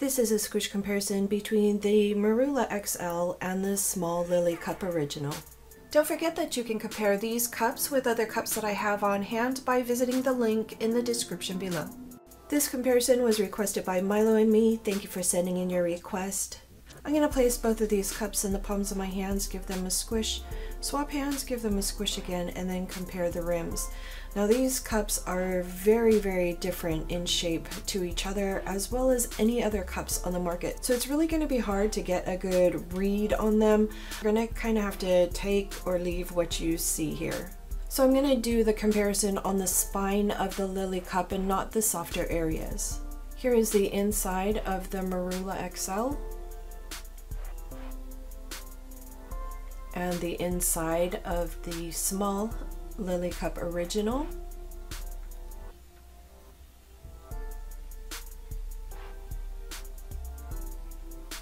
This is a squish comparison between the Merula XL and the small Lily Cup Original. Don't forget that you can compare these cups with other cups that I have on hand by visiting the link in the description below. This comparison was requested by Milo and me. Thank you for sending in your request. I'm going to place both of these cups in the palms of my hands, give them a squish, swap hands, give them a squish again, and then compare the rims. Now these cups are very, very different in shape to each other as well as any other cups on the market. So it's really gonna be hard to get a good read on them. You're gonna kind of have to take or leave what you see here. So I'm gonna do the comparison on the spine of the Lily cup and not the softer areas. Here is the inside of the Merula XL. And the inside of the small Lily Cup Original.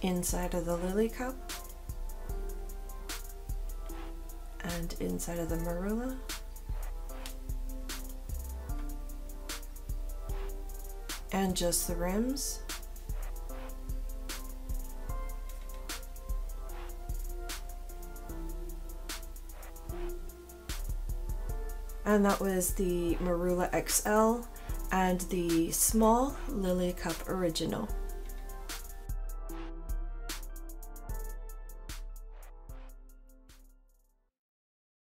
Inside of the Lily Cup. And inside of the Merula. And just the rims. And that was the Merula XL and the small Lily Cup Original.